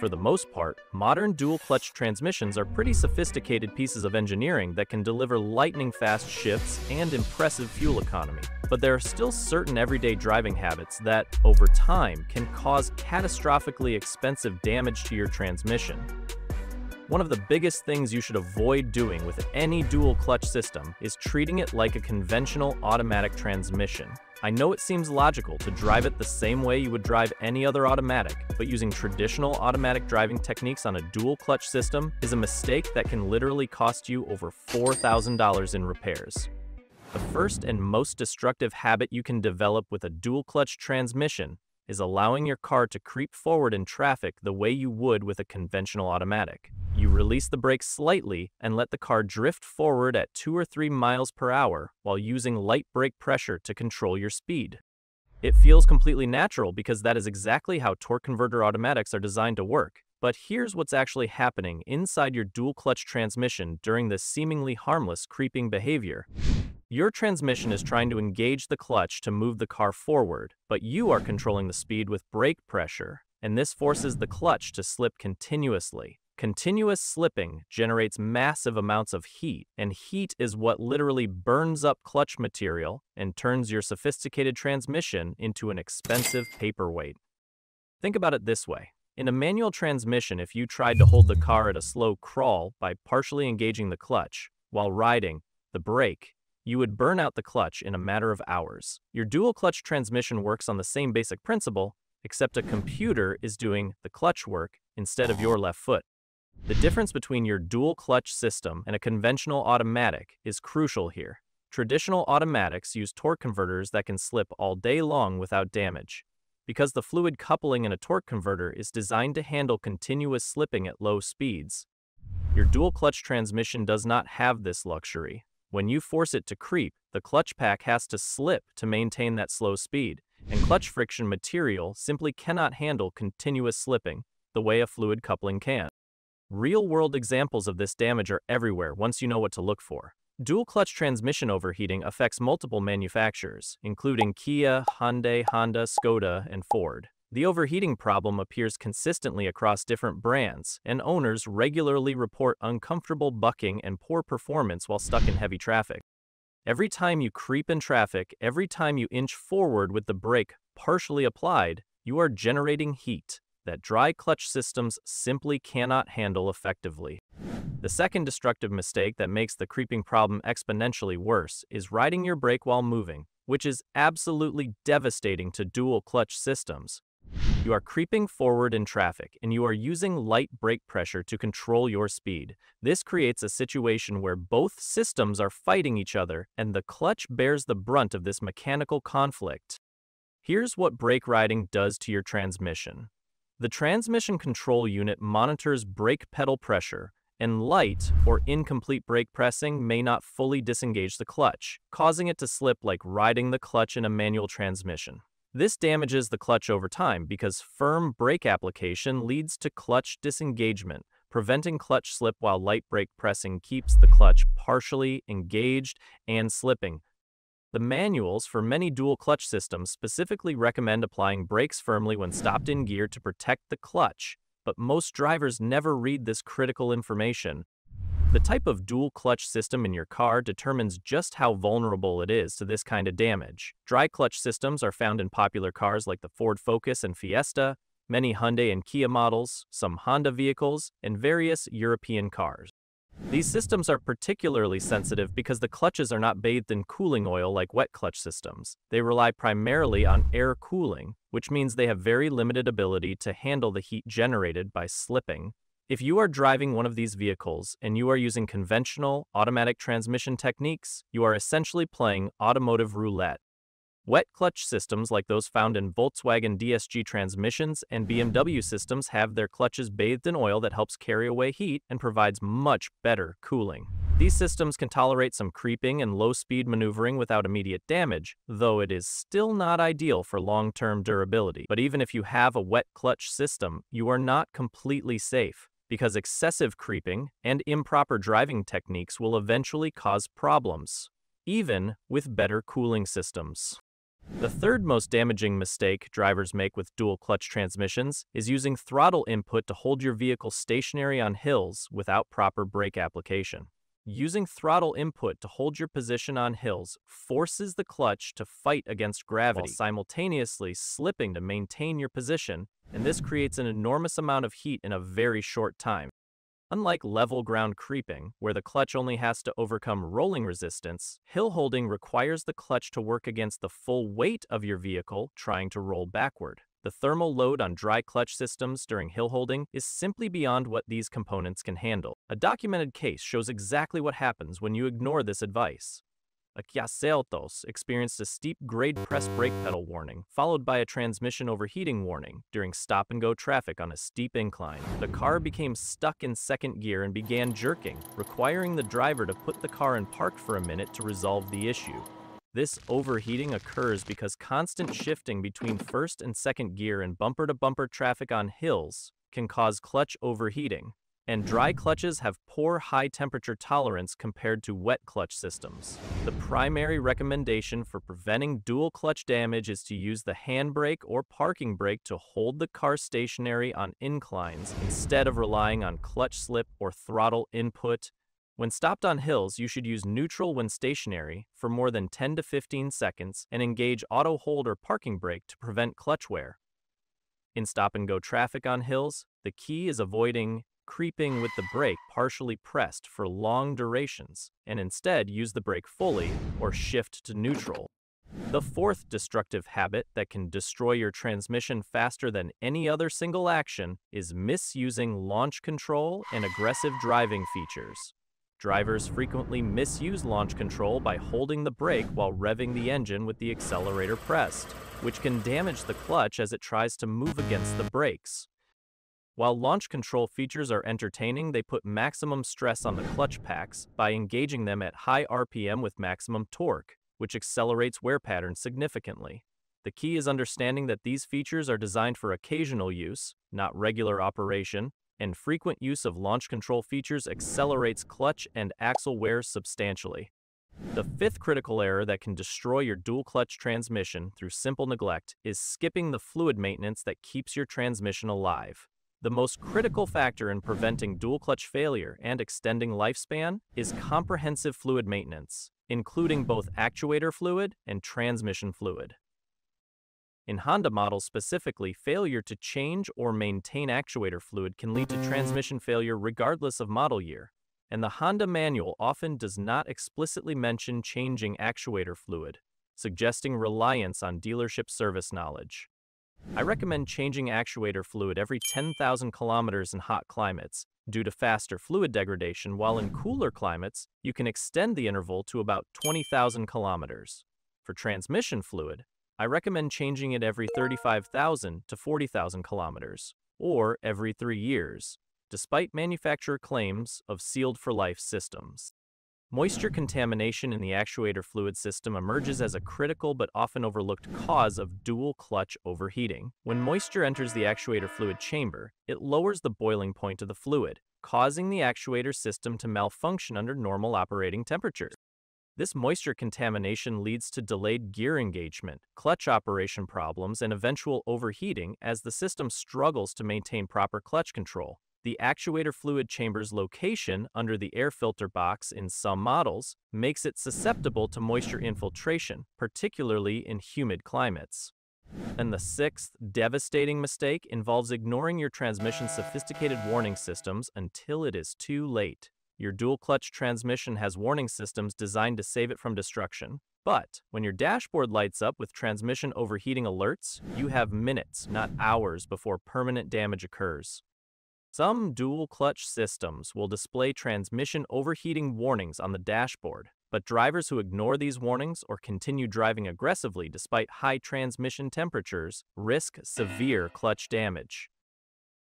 For the most part, modern dual-clutch transmissions are pretty sophisticated pieces of engineering that can deliver lightning-fast shifts and impressive fuel economy. But there are still certain everyday driving habits that, over time, can cause catastrophically expensive damage to your transmission. One of the biggest things you should avoid doing with any dual clutch system is treating it like a conventional automatic transmission. I know it seems logical to drive it the same way you would drive any other automatic, but using traditional automatic driving techniques on a dual clutch system is a mistake that can literally cost you over $4,000 in repairs. The first and most destructive habit you can develop with a dual clutch transmission is allowing your car to creep forward in traffic the way you would with a conventional automatic. You release the brakes slightly and let the car drift forward at 2 or 3 miles per hour while using light brake pressure to control your speed. It feels completely natural because that is exactly how torque converter automatics are designed to work. But here's what's actually happening inside your dual clutch transmission during this seemingly harmless creeping behavior. Your transmission is trying to engage the clutch to move the car forward, but you are controlling the speed with brake pressure, and this forces the clutch to slip continuously. Continuous slipping generates massive amounts of heat, and heat is what literally burns up clutch material and turns your sophisticated transmission into an expensive paperweight. Think about it this way. In a manual transmission, if you tried to hold the car at a slow crawl by partially engaging the clutch, while riding, the brake, you would burn out the clutch in a matter of hours. Your dual clutch transmission works on the same basic principle, except a computer is doing the clutch work instead of your left foot. The difference between your dual clutch system and a conventional automatic is crucial here. Traditional automatics use torque converters that can slip all day long without damage. Because the fluid coupling in a torque converter is designed to handle continuous slipping at low speeds, your dual clutch transmission does not have this luxury. When you force it to creep, the clutch pack has to slip to maintain that slow speed, and clutch friction material simply cannot handle continuous slipping the way a fluid coupling can. Real-world examples of this damage are everywhere once you know what to look for. Dual clutch transmission overheating affects multiple manufacturers, including Kia, Hyundai, Honda, Skoda, and Ford. The overheating problem appears consistently across different brands, and owners regularly report uncomfortable bucking and poor performance while stuck in heavy traffic. Every time you creep in traffic, every time you inch forward with the brake partially applied, you are generating heat that dry clutch systems simply cannot handle effectively. The second destructive mistake that makes the creeping problem exponentially worse is riding your brake while moving, which is absolutely devastating to dual clutch systems. You are creeping forward in traffic, and you are using light brake pressure to control your speed. This creates a situation where both systems are fighting each other, and the clutch bears the brunt of this mechanical conflict. Here's what brake riding does to your transmission. The transmission control unit monitors brake pedal pressure, and light or incomplete brake pressing may not fully disengage the clutch, causing it to slip like riding the clutch in a manual transmission. This damages the clutch over time because firm brake application leads to clutch disengagement, preventing clutch slip while light brake pressing keeps the clutch partially engaged and slipping. The manuals for many dual clutch systems specifically recommend applying brakes firmly when stopped in gear to protect the clutch, but most drivers never read this critical information, the type of dual clutch system in your car determines just how vulnerable it is to this kind of damage. Dry clutch systems are found in popular cars like the Ford Focus and Fiesta, many Hyundai and Kia models, some Honda vehicles, and various European cars. These systems are particularly sensitive because the clutches are not bathed in cooling oil like wet clutch systems. They rely primarily on air cooling, which means they have very limited ability to handle the heat generated by slipping, if you are driving one of these vehicles and you are using conventional automatic transmission techniques, you are essentially playing automotive roulette. Wet clutch systems like those found in Volkswagen DSG transmissions and BMW systems have their clutches bathed in oil that helps carry away heat and provides much better cooling. These systems can tolerate some creeping and low-speed maneuvering without immediate damage, though it is still not ideal for long-term durability. But even if you have a wet clutch system, you are not completely safe because excessive creeping and improper driving techniques will eventually cause problems, even with better cooling systems. The third most damaging mistake drivers make with dual clutch transmissions is using throttle input to hold your vehicle stationary on hills without proper brake application. Using throttle input to hold your position on hills forces the clutch to fight against gravity while simultaneously slipping to maintain your position, and this creates an enormous amount of heat in a very short time. Unlike level ground creeping, where the clutch only has to overcome rolling resistance, hill holding requires the clutch to work against the full weight of your vehicle trying to roll backward. The thermal load on dry clutch systems during hill holding is simply beyond what these components can handle. A documented case shows exactly what happens when you ignore this advice. A Kia Seltos experienced a steep grade press brake pedal warning, followed by a transmission overheating warning during stop-and-go traffic on a steep incline. The car became stuck in second gear and began jerking, requiring the driver to put the car in park for a minute to resolve the issue. This overheating occurs because constant shifting between first and second gear in bumper-to-bumper -bumper traffic on hills can cause clutch overheating, and dry clutches have poor high temperature tolerance compared to wet clutch systems. The primary recommendation for preventing dual clutch damage is to use the handbrake or parking brake to hold the car stationary on inclines instead of relying on clutch slip or throttle input. When stopped on hills, you should use neutral when stationary for more than 10 to 15 seconds and engage auto hold or parking brake to prevent clutch wear. In stop-and-go traffic on hills, the key is avoiding creeping with the brake partially pressed for long durations, and instead use the brake fully or shift to neutral. The fourth destructive habit that can destroy your transmission faster than any other single action is misusing launch control and aggressive driving features. Drivers frequently misuse launch control by holding the brake while revving the engine with the accelerator pressed, which can damage the clutch as it tries to move against the brakes. While launch control features are entertaining, they put maximum stress on the clutch packs by engaging them at high RPM with maximum torque, which accelerates wear patterns significantly. The key is understanding that these features are designed for occasional use, not regular operation, and frequent use of launch control features accelerates clutch and axle wear substantially. The fifth critical error that can destroy your dual clutch transmission through simple neglect is skipping the fluid maintenance that keeps your transmission alive. The most critical factor in preventing dual clutch failure and extending lifespan is comprehensive fluid maintenance, including both actuator fluid and transmission fluid. In Honda models specifically, failure to change or maintain actuator fluid can lead to transmission failure regardless of model year, and the Honda manual often does not explicitly mention changing actuator fluid, suggesting reliance on dealership service knowledge. I recommend changing actuator fluid every 10,000 kilometers in hot climates due to faster fluid degradation, while in cooler climates, you can extend the interval to about 20,000 kilometers. For transmission fluid, I recommend changing it every 35,000 to 40,000 kilometers, or every three years, despite manufacturer claims of sealed for life systems. Moisture contamination in the actuator fluid system emerges as a critical but often overlooked cause of dual clutch overheating. When moisture enters the actuator fluid chamber, it lowers the boiling point of the fluid, causing the actuator system to malfunction under normal operating temperatures. This moisture contamination leads to delayed gear engagement, clutch operation problems, and eventual overheating as the system struggles to maintain proper clutch control. The actuator fluid chamber's location under the air filter box in some models makes it susceptible to moisture infiltration, particularly in humid climates. And the sixth, devastating mistake involves ignoring your transmission's sophisticated warning systems until it is too late. Your dual clutch transmission has warning systems designed to save it from destruction. But when your dashboard lights up with transmission overheating alerts, you have minutes, not hours, before permanent damage occurs. Some dual clutch systems will display transmission overheating warnings on the dashboard, but drivers who ignore these warnings or continue driving aggressively despite high transmission temperatures risk severe clutch damage.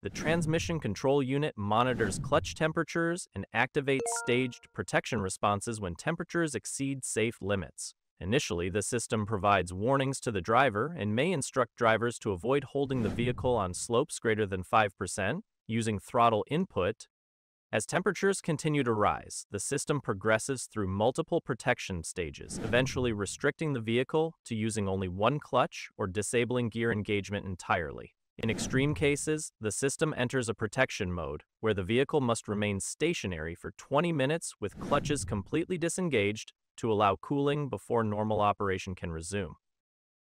The transmission control unit monitors clutch temperatures and activates staged protection responses when temperatures exceed safe limits. Initially, the system provides warnings to the driver and may instruct drivers to avoid holding the vehicle on slopes greater than 5%, using throttle input, As temperatures continue to rise, the system progresses through multiple protection stages, eventually restricting the vehicle to using only one clutch or disabling gear engagement entirely. In extreme cases, the system enters a protection mode, where the vehicle must remain stationary for 20 minutes with clutches completely disengaged to allow cooling before normal operation can resume.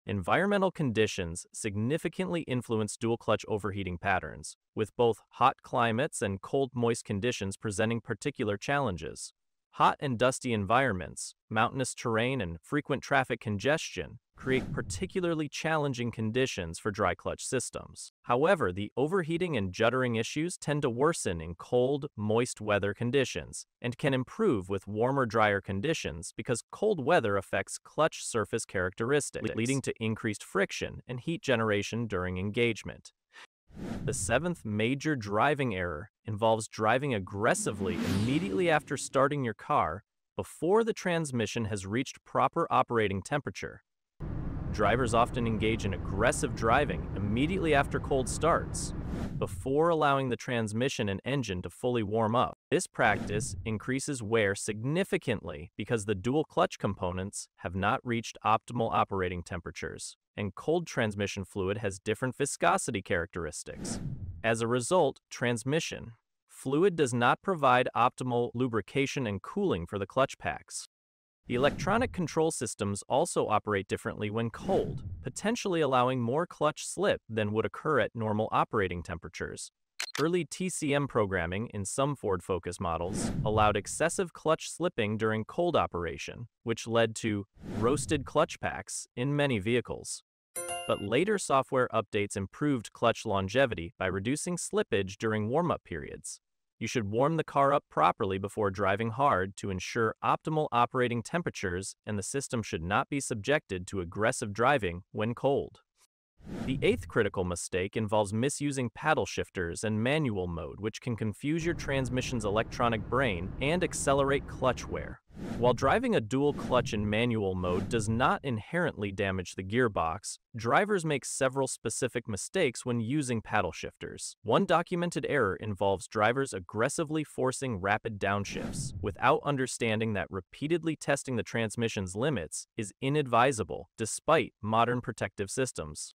Environmental conditions significantly influence dual clutch overheating patterns, with both hot climates and cold moist conditions presenting particular challenges. Hot and dusty environments, mountainous terrain, and frequent traffic congestion create particularly challenging conditions for dry clutch systems. However, the overheating and juddering issues tend to worsen in cold, moist weather conditions and can improve with warmer, drier conditions because cold weather affects clutch surface characteristics, leading to increased friction and heat generation during engagement. The seventh major driving error involves driving aggressively immediately after starting your car before the transmission has reached proper operating temperature. Drivers often engage in aggressive driving immediately after cold starts, before allowing the transmission and engine to fully warm up. This practice increases wear significantly because the dual clutch components have not reached optimal operating temperatures, and cold transmission fluid has different viscosity characteristics. As a result, transmission fluid does not provide optimal lubrication and cooling for the clutch packs. The electronic control systems also operate differently when cold, potentially allowing more clutch slip than would occur at normal operating temperatures. Early TCM programming in some Ford Focus models allowed excessive clutch slipping during cold operation, which led to roasted clutch packs in many vehicles. But later software updates improved clutch longevity by reducing slippage during warm-up periods. You should warm the car up properly before driving hard to ensure optimal operating temperatures and the system should not be subjected to aggressive driving when cold. The eighth critical mistake involves misusing paddle shifters and manual mode, which can confuse your transmission's electronic brain and accelerate clutch wear. While driving a dual clutch in manual mode does not inherently damage the gearbox, drivers make several specific mistakes when using paddle shifters. One documented error involves drivers aggressively forcing rapid downshifts, without understanding that repeatedly testing the transmission's limits is inadvisable despite modern protective systems.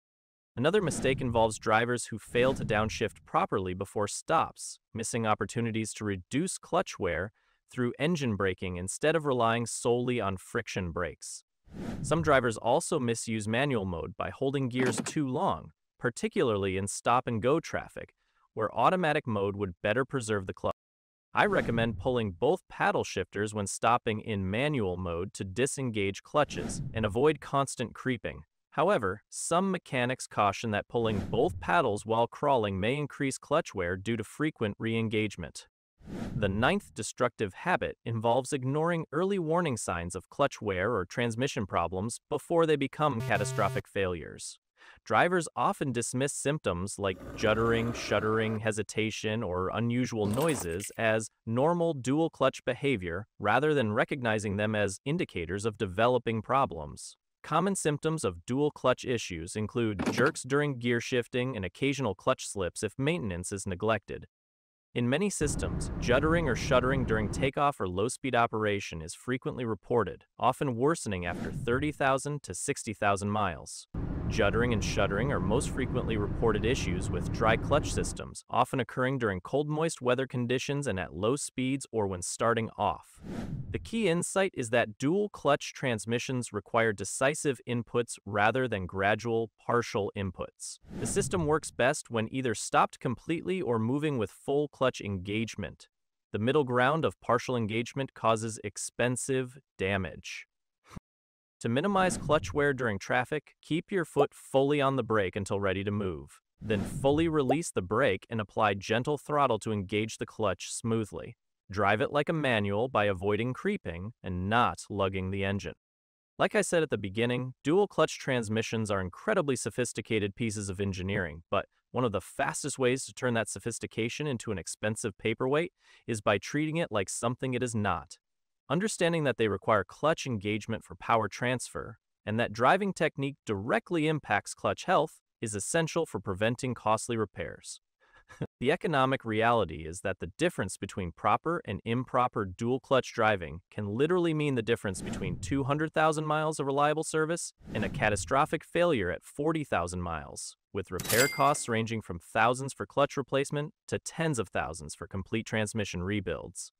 Another mistake involves drivers who fail to downshift properly before stops, missing opportunities to reduce clutch wear through engine braking instead of relying solely on friction brakes. Some drivers also misuse manual mode by holding gears too long, particularly in stop and go traffic, where automatic mode would better preserve the clutch. I recommend pulling both paddle shifters when stopping in manual mode to disengage clutches and avoid constant creeping. However, some mechanics caution that pulling both paddles while crawling may increase clutch wear due to frequent re-engagement. The ninth destructive habit involves ignoring early warning signs of clutch wear or transmission problems before they become catastrophic failures. Drivers often dismiss symptoms like juddering, shuddering, hesitation, or unusual noises as normal dual clutch behavior rather than recognizing them as indicators of developing problems. Common symptoms of dual clutch issues include jerks during gear shifting and occasional clutch slips if maintenance is neglected. In many systems, juddering or shuddering during takeoff or low-speed operation is frequently reported, often worsening after 30,000 to 60,000 miles. Juddering and shuddering are most frequently reported issues with dry clutch systems, often occurring during cold moist weather conditions and at low speeds or when starting off. The key insight is that dual clutch transmissions require decisive inputs rather than gradual, partial inputs. The system works best when either stopped completely or moving with full clutch engagement. The middle ground of partial engagement causes expensive damage. To minimize clutch wear during traffic, keep your foot fully on the brake until ready to move. Then fully release the brake and apply gentle throttle to engage the clutch smoothly. Drive it like a manual by avoiding creeping and not lugging the engine. Like I said at the beginning, dual clutch transmissions are incredibly sophisticated pieces of engineering, but one of the fastest ways to turn that sophistication into an expensive paperweight is by treating it like something it is not Understanding that they require clutch engagement for power transfer and that driving technique directly impacts clutch health is essential for preventing costly repairs. the economic reality is that the difference between proper and improper dual clutch driving can literally mean the difference between 200,000 miles of reliable service and a catastrophic failure at 40,000 miles, with repair costs ranging from thousands for clutch replacement to tens of thousands for complete transmission rebuilds.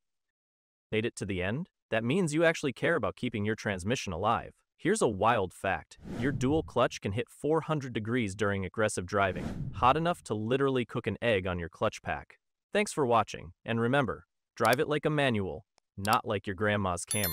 Made it to the end? That means you actually care about keeping your transmission alive. Here's a wild fact. Your dual clutch can hit 400 degrees during aggressive driving, hot enough to literally cook an egg on your clutch pack. Thanks for watching, and remember, drive it like a manual, not like your grandma's Camry.